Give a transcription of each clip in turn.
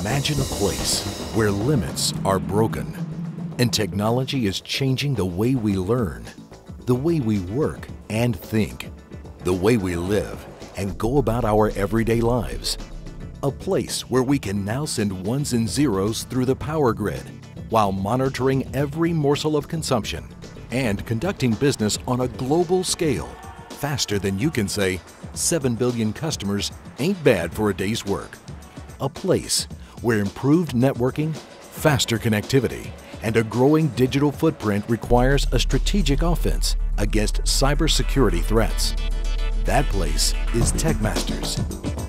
Imagine a place where limits are broken and technology is changing the way we learn, the way we work and think, the way we live and go about our everyday lives. A place where we can now send ones and zeros through the power grid while monitoring every morsel of consumption and conducting business on a global scale faster than you can say 7 billion customers ain't bad for a day's work. A place where improved networking, faster connectivity, and a growing digital footprint requires a strategic offense against cybersecurity threats. That place is Tec-Masters,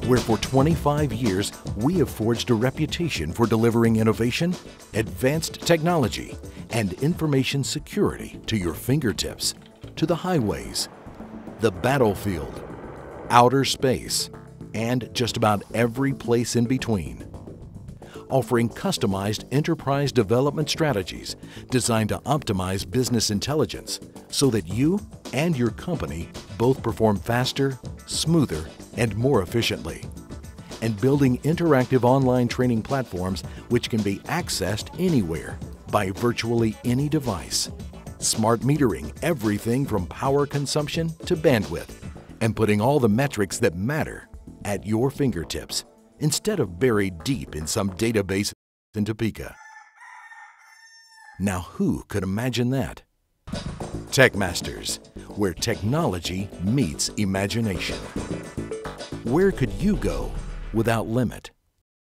where for 25 years we have forged a reputation for delivering innovation, advanced technology, and information security to your fingertips, to the highways, the battlefield, outer space, and just about every place in between. Offering customized enterprise development strategies designed to optimize business intelligence so that you and your company both perform faster, smoother, and more efficiently. And building interactive online training platforms which can be accessed anywhere by virtually any device. Smart metering everything from power consumption to bandwidth and putting all the metrics that matter at your fingertips instead of buried deep in some database in Topeka. Now who could imagine that? Tec-Masters, where technology meets imagination. Where could you go without limit?